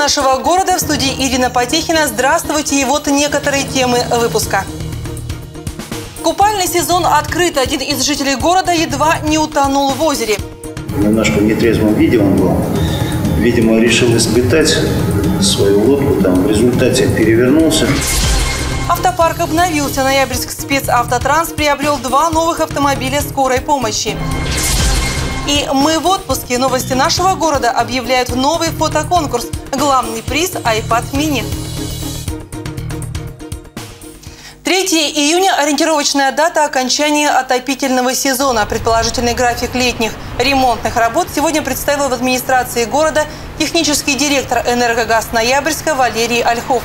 Нашего города в студии Ирина Потехина. Здравствуйте и вот некоторые темы выпуска. Купальный сезон открыт. Один из жителей города едва не утонул в озере. Немножко в нетрезвом виде он был. Видимо, решил испытать свою лодку. Там в результате перевернулся. Автопарк обновился. Ноябрьск спецавтотранс приобрел два новых автомобиля скорой помощи. И мы в отпуске. Новости нашего города объявляют новый фотоконкурс. Главный приз – iPad mini. 3 июня – ориентировочная дата окончания отопительного сезона. Предположительный график летних ремонтных работ сегодня представил в администрации города технический директор «Энергогаз Ноябрьска» Валерий Ольхов.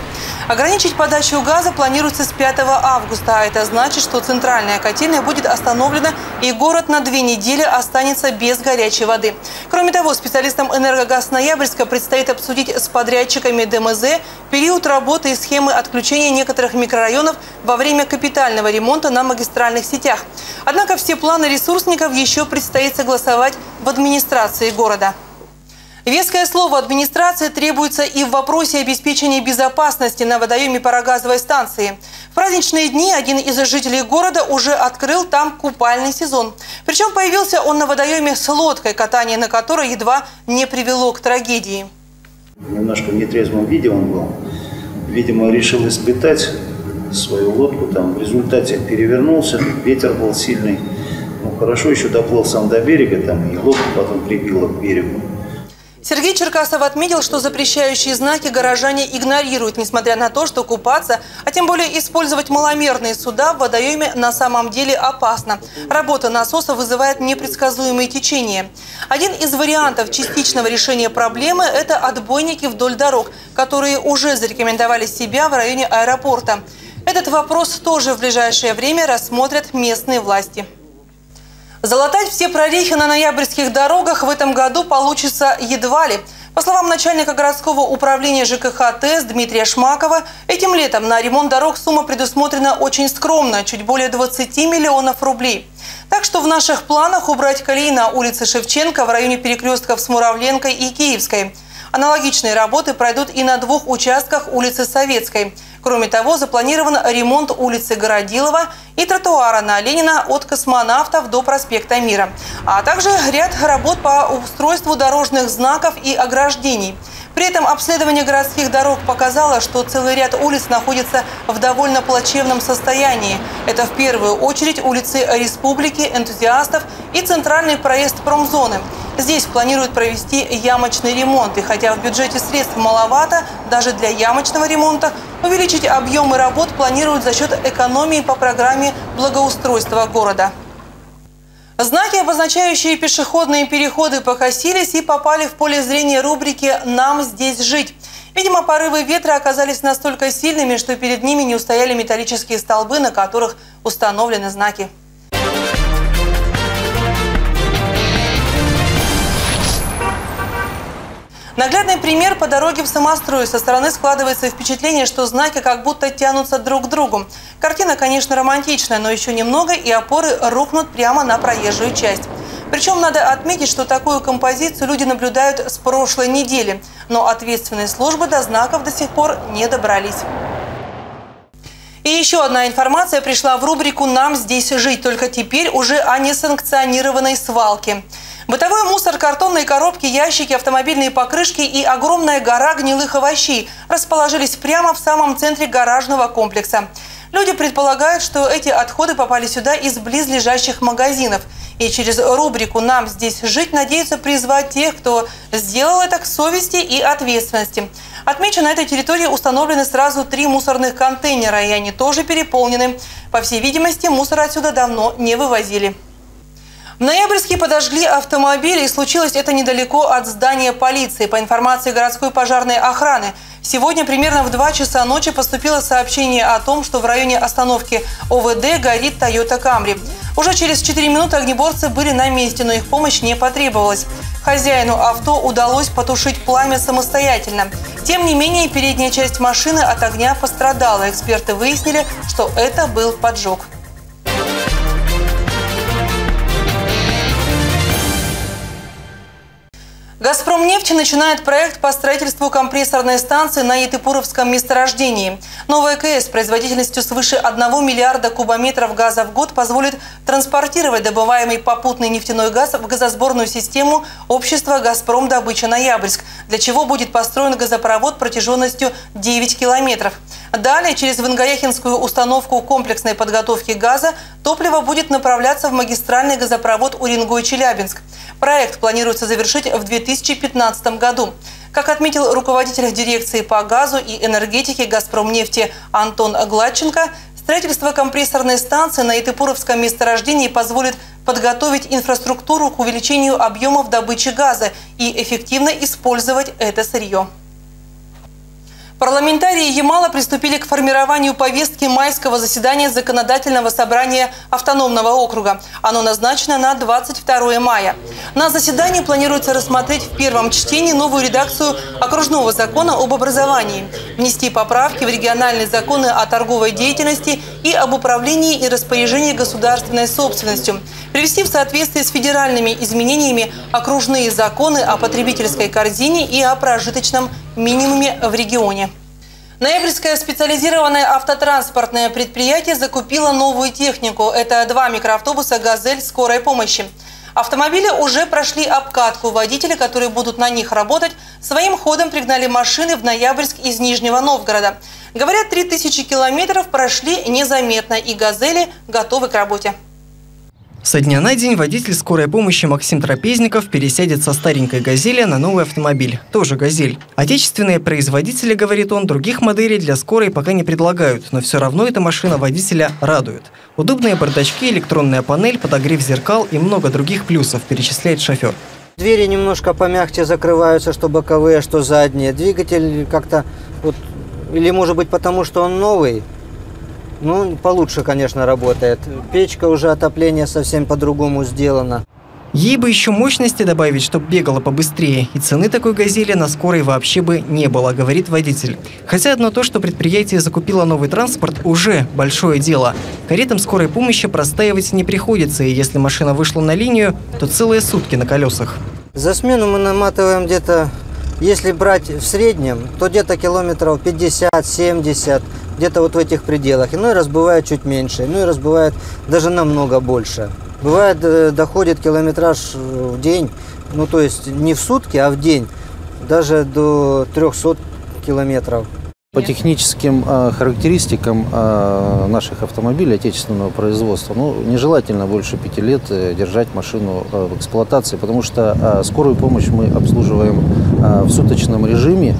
Ограничить подачу газа планируется с 5 августа, а это значит, что центральная котельная будет остановлена и город на две недели останется без горячей воды. Кроме того, специалистам «Энергогаз Ноябрьска» предстоит обсудить с подрядчиками ДМЗ период работы и схемы отключения некоторых микрорайонов во время капитального ремонта на магистральных сетях. Однако все планы ресурсников еще предстоит согласовать в администрации города. Веское слово администрации требуется и в вопросе обеспечения безопасности на водоеме парогазовой станции. В праздничные дни один из жителей города уже открыл там купальный сезон. Причем появился он на водоеме с лодкой, катание на которой едва не привело к трагедии. Немножко в нетрезвом виде он был. Видимо, решил испытать свою лодку. Там в результате перевернулся, ветер был сильный. Ну, хорошо еще доплыл сам до берега, там и лодку потом прибило к берегу. Сергей Черкасов отметил, что запрещающие знаки горожане игнорируют, несмотря на то, что купаться, а тем более использовать маломерные суда в водоеме на самом деле опасно. Работа насоса вызывает непредсказуемые течения. Один из вариантов частичного решения проблемы – это отбойники вдоль дорог, которые уже зарекомендовали себя в районе аэропорта. Этот вопрос тоже в ближайшее время рассмотрят местные власти. Залатать все прорехи на ноябрьских дорогах в этом году получится едва ли. По словам начальника городского управления ЖКХ ТЭС Дмитрия Шмакова, этим летом на ремонт дорог сумма предусмотрена очень скромно, чуть более 20 миллионов рублей. Так что в наших планах убрать колеи на улице Шевченко в районе перекрестков с Муравленкой и Киевской. Аналогичные работы пройдут и на двух участках улицы Советской – Кроме того, запланирован ремонт улицы Городилова и тротуара на Ленина от космонавтов до проспекта Мира, а также ряд работ по устройству дорожных знаков и ограждений. При этом обследование городских дорог показало, что целый ряд улиц находится в довольно плачевном состоянии. Это в первую очередь улицы Республики, энтузиастов и центральный проезд промзоны – Здесь планируют провести ямочный ремонт. И хотя в бюджете средств маловато, даже для ямочного ремонта, увеличить объемы работ планируют за счет экономии по программе благоустройства города. Знаки, обозначающие пешеходные переходы, покосились и попали в поле зрения рубрики «Нам здесь жить». Видимо, порывы ветра оказались настолько сильными, что перед ними не устояли металлические столбы, на которых установлены знаки. Наглядный пример по дороге в самострой. Со стороны складывается впечатление, что знаки как будто тянутся друг к другу. Картина, конечно, романтичная, но еще немного и опоры рухнут прямо на проезжую часть. Причем надо отметить, что такую композицию люди наблюдают с прошлой недели. Но ответственные службы до знаков до сих пор не добрались. И еще одна информация пришла в рубрику «Нам здесь жить», только теперь уже о несанкционированной свалке. Бытовой мусор, картонные коробки, ящики, автомобильные покрышки и огромная гора гнилых овощей расположились прямо в самом центре гаражного комплекса. Люди предполагают, что эти отходы попали сюда из близлежащих магазинов. И через рубрику «Нам здесь жить» надеются призвать тех, кто сделал это к совести и ответственности. Отмечу, на этой территории установлены сразу три мусорных контейнера, и они тоже переполнены. По всей видимости, мусор отсюда давно не вывозили. В Ноябрьске подожгли автомобиль, и случилось это недалеко от здания полиции. По информации городской пожарной охраны, сегодня примерно в 2 часа ночи поступило сообщение о том, что в районе остановки ОВД горит Toyota Camry. Уже через 4 минуты огнеборцы были на месте, но их помощь не потребовалась. Хозяину авто удалось потушить пламя самостоятельно. Тем не менее, передняя часть машины от огня пострадала. Эксперты выяснили, что это был поджог. «Газпром» нефть начинает проект по строительству компрессорной станции на Етыпуровском месторождении. Новая КС производительностью свыше 1 миллиарда кубометров газа в год позволит транспортировать добываемый попутный нефтяной газ в газосборную систему общества «Газпром Добыча Ноябрьск», для чего будет построен газопровод протяженностью 9 километров. Далее через Вангаяхинскую установку комплексной подготовки газа топливо будет направляться в магистральный газопровод Уренгой-Челябинск. Проект планируется завершить в 2015 году. Как отметил руководитель дирекции по газу и энергетике «Газпромнефти» Антон Гладченко, строительство компрессорной станции на Итыпуровском месторождении позволит подготовить инфраструктуру к увеличению объемов добычи газа и эффективно использовать это сырье. Парламентарии Ямала приступили к формированию повестки майского заседания Законодательного собрания автономного округа. Оно назначено на 22 мая. На заседании планируется рассмотреть в первом чтении новую редакцию окружного закона об образовании, внести поправки в региональные законы о торговой деятельности и об управлении и распоряжении государственной собственностью, привести в соответствие с федеральными изменениями окружные законы о потребительской корзине и о прожиточном минимуме в регионе. Ноябрьское специализированное автотранспортное предприятие закупило новую технику. Это два микроавтобуса «Газель» скорой помощи. Автомобили уже прошли обкатку. Водители, которые будут на них работать, своим ходом пригнали машины в Ноябрьск из Нижнего Новгорода. Говорят, 3000 километров прошли незаметно, и «Газели» готовы к работе. Со дня на день водитель скорой помощи Максим Трапезников пересядет со старенькой «Газели» на новый автомобиль, тоже «Газель». Отечественные производители, говорит он, других моделей для скорой пока не предлагают, но все равно эта машина водителя радует. Удобные бардачки, электронная панель, подогрев зеркал и много других плюсов, перечисляет шофер. Двери немножко помягче закрываются, что боковые, что задние. Двигатель как-то вот или может быть потому, что он новый, ну, получше, конечно, работает. Печка уже отопление совсем по-другому сделана. Ей бы еще мощности добавить, чтобы бегала побыстрее, и цены такой «Газели» на скорой вообще бы не было, говорит водитель. Хотя одно то, что предприятие закупило новый транспорт, уже большое дело. Каретам скорой помощи простаивать не приходится, и если машина вышла на линию, то целые сутки на колесах. За смену мы наматываем где-то, если брать в среднем, то где-то километров 50-70 где-то вот в этих пределах. Иной раз бывает чуть меньше, иной раз бывает даже намного больше. Бывает, э, доходит километраж э, в день, ну то есть не в сутки, а в день, даже до 300 километров. По техническим э, характеристикам э, наших автомобилей отечественного производства, ну, нежелательно больше пяти лет э, держать машину э, в эксплуатации, потому что э, скорую помощь мы обслуживаем э, в суточном режиме,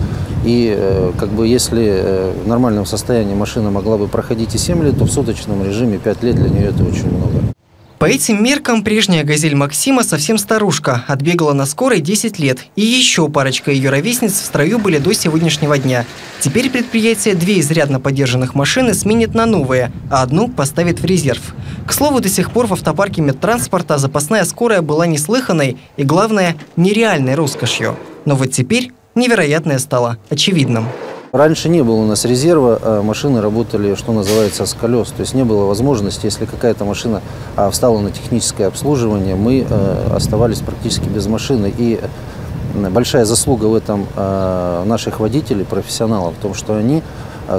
и э, как бы если э, в нормальном состоянии машина могла бы проходить и 7 лет, то в суточном режиме 5 лет для нее это очень много. По этим меркам прежняя «Газель Максима» совсем старушка, отбегала на скорой 10 лет. И еще парочка ее ровесниц в строю были до сегодняшнего дня. Теперь предприятие две изрядно поддержанных машины сменит на новые, а одну поставит в резерв. К слову, до сих пор в автопарке медтранспорта запасная скорая была неслыханной и, главное, нереальной роскошью. Но вот теперь невероятное стало очевидным. Раньше не было у нас резерва, а машины работали, что называется, с колес. То есть не было возможности, если какая-то машина а, встала на техническое обслуживание, мы э, оставались практически без машины. И большая заслуга в этом а, наших водителей, профессионалов, в том, что они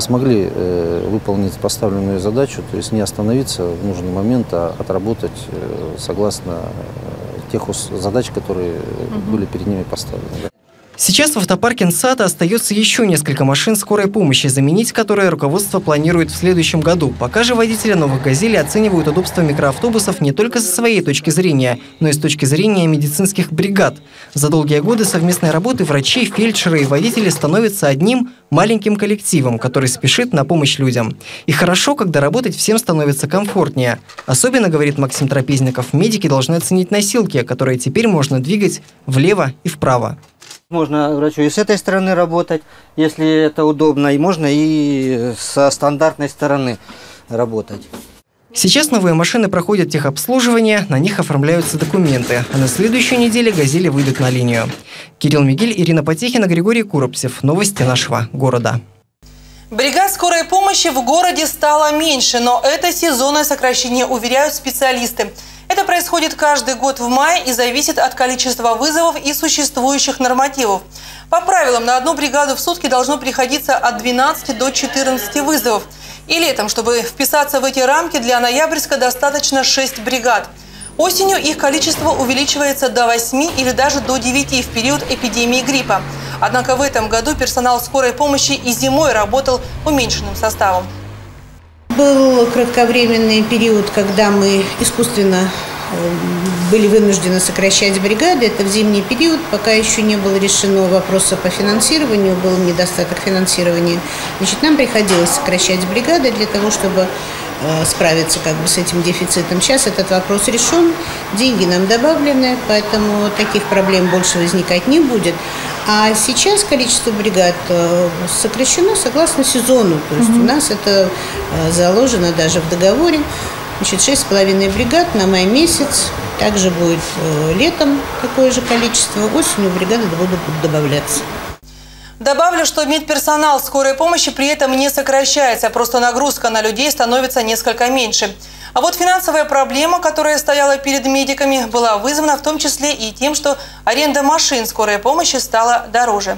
смогли э, выполнить поставленную задачу, то есть не остановиться в нужный момент, а отработать э, согласно тех задач, которые были перед ними поставлены. Сейчас в автопарке НСАТа остается еще несколько машин скорой помощи, заменить которые руководство планирует в следующем году. Пока же водители новых «Газелей» оценивают удобство микроавтобусов не только со своей точки зрения, но и с точки зрения медицинских бригад. За долгие годы совместной работы врачи, фельдшеры и водители становятся одним маленьким коллективом, который спешит на помощь людям. И хорошо, когда работать всем становится комфортнее. Особенно, говорит Максим Трапезников, медики должны оценить носилки, которые теперь можно двигать влево и вправо. Можно врачу и с этой стороны работать, если это удобно, и можно и со стандартной стороны работать. Сейчас новые машины проходят техобслуживание, на них оформляются документы, а на следующей неделе «Газели» выйдут на линию. Кирилл Мигель, Ирина Потехина, Григорий Куропцев. Новости нашего города. Бригад скорой помощи в городе стало меньше, но это сезонное сокращение, уверяют специалисты. Это происходит каждый год в мае и зависит от количества вызовов и существующих нормативов. По правилам, на одну бригаду в сутки должно приходиться от 12 до 14 вызовов. И летом, чтобы вписаться в эти рамки, для Ноябрьска достаточно 6 бригад. Осенью их количество увеличивается до 8 или даже до 9 в период эпидемии гриппа. Однако в этом году персонал скорой помощи и зимой работал уменьшенным составом. Был кратковременный период, когда мы искусственно э, были вынуждены сокращать бригады. Это в зимний период, пока еще не было решено вопроса по финансированию, был недостаток финансирования. Значит, нам приходилось сокращать бригады для того, чтобы Э, справиться как бы с этим дефицитом. Сейчас этот вопрос решен, деньги нам добавлены, поэтому таких проблем больше возникать не будет. А сейчас количество бригад э, сокращено согласно сезону, то есть угу. у нас это э, заложено даже в договоре. Значит, шесть с половиной бригад на май месяц. Также будет летом такое же количество. Осенью бригады будут добавляться. Добавлю, что медперсонал скорой помощи при этом не сокращается, просто нагрузка на людей становится несколько меньше. А вот финансовая проблема, которая стояла перед медиками, была вызвана в том числе и тем, что аренда машин скорой помощи стала дороже.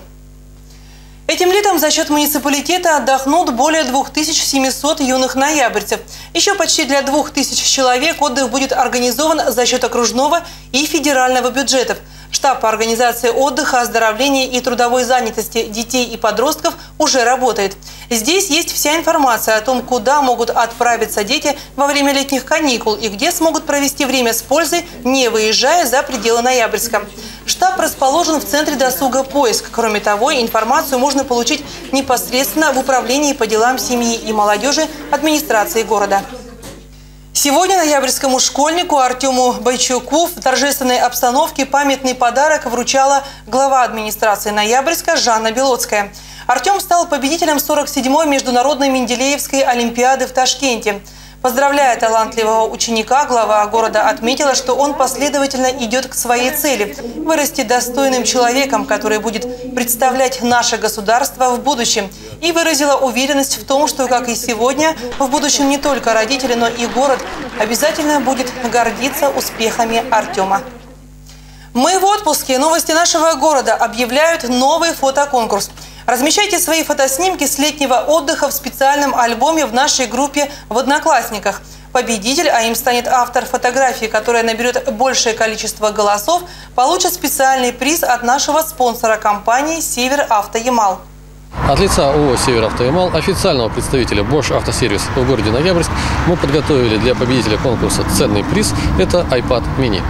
Этим летом за счет муниципалитета отдохнут более 2700 юных ноябрьцев. Еще почти для 2000 человек отдых будет организован за счет окружного и федерального бюджетов – Штаб по организации отдыха, оздоровления и трудовой занятости детей и подростков уже работает. Здесь есть вся информация о том, куда могут отправиться дети во время летних каникул и где смогут провести время с пользой, не выезжая за пределы Ноябрьска. Штаб расположен в центре досуга «Поиск». Кроме того, информацию можно получить непосредственно в Управлении по делам семьи и молодежи администрации города. Сегодня ноябрьскому школьнику Артему Бойчуку в торжественной обстановке памятный подарок вручала глава администрации Ноябрьска Жанна Белоцкая. Артем стал победителем 47-й международной Менделеевской олимпиады в Ташкенте – Поздравляя талантливого ученика, глава города отметила, что он последовательно идет к своей цели – вырасти достойным человеком, который будет представлять наше государство в будущем. И выразила уверенность в том, что, как и сегодня, в будущем не только родители, но и город обязательно будет гордиться успехами Артема. Мы в отпуске. Новости нашего города объявляют новый фотоконкурс – Размещайте свои фотоснимки с летнего отдыха в специальном альбоме в нашей группе в «Одноклассниках». Победитель, а им станет автор фотографии, которая наберет большее количество голосов, получит специальный приз от нашего спонсора компании «Север Автоямал». От лица ООО «Север Автоямал», официального представителя Bosch Автосервис в городе Ноябрьск, мы подготовили для победителя конкурса ценный приз – это iPad mini.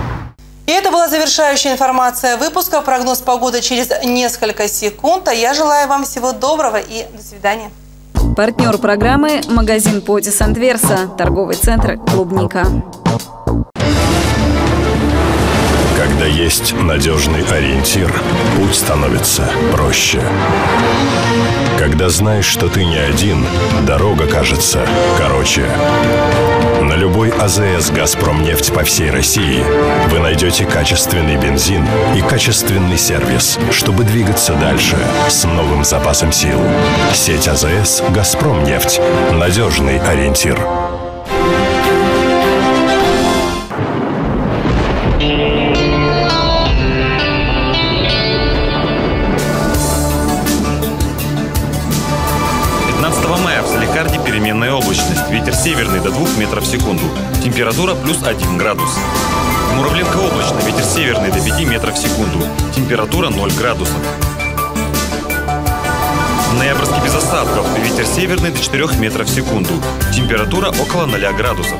И это была завершающая информация выпуска. Прогноз погоды через несколько секунд. А я желаю вам всего доброго и до свидания. Партнер программы – магазин Потис Антверса, торговый центр «Клубника». Есть надежный ориентир, путь становится проще. Когда знаешь, что ты не один, дорога кажется короче. На любой АЗС «Газпромнефть» по всей России вы найдете качественный бензин и качественный сервис, чтобы двигаться дальше с новым запасом сил. Сеть АЗС «Газпромнефть» – надежный ориентир. Температура плюс 1 градус. Муравленко облачно. Ветер северный до 5 метров в секунду. Температура 0 градусов. В Ноябрьске без осадков. Ветер северный до 4 метров в секунду. Температура около 0 градусов.